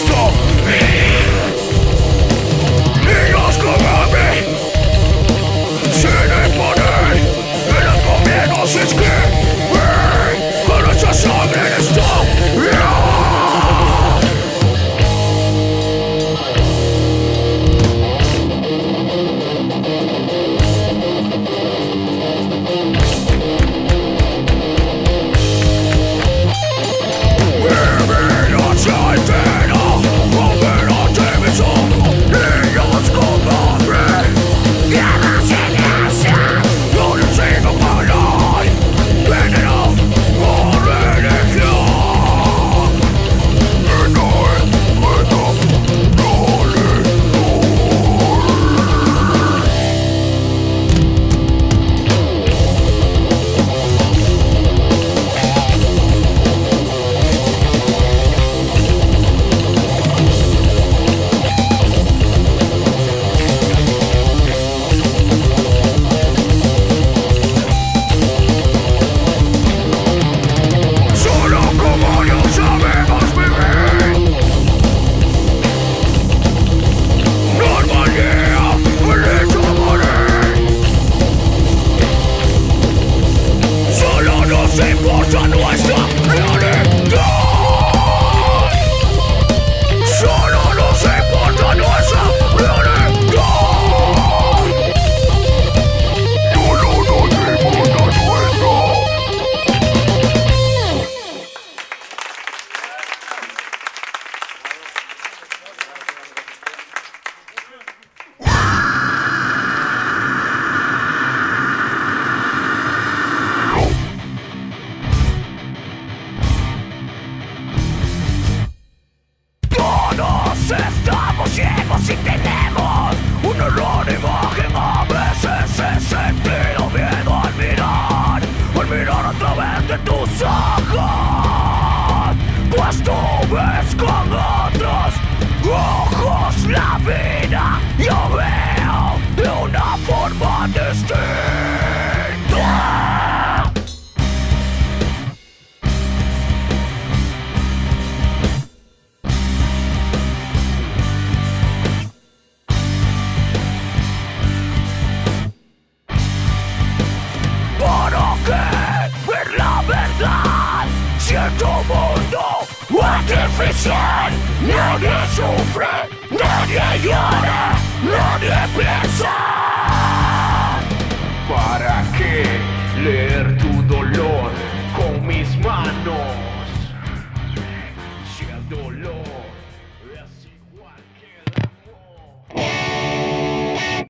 stop. Y tenemos un de imagen A veces he sentido miedo al mirar Al mirar a través de tus ojos afición Nadie sufre, nadie llora, nadie piensa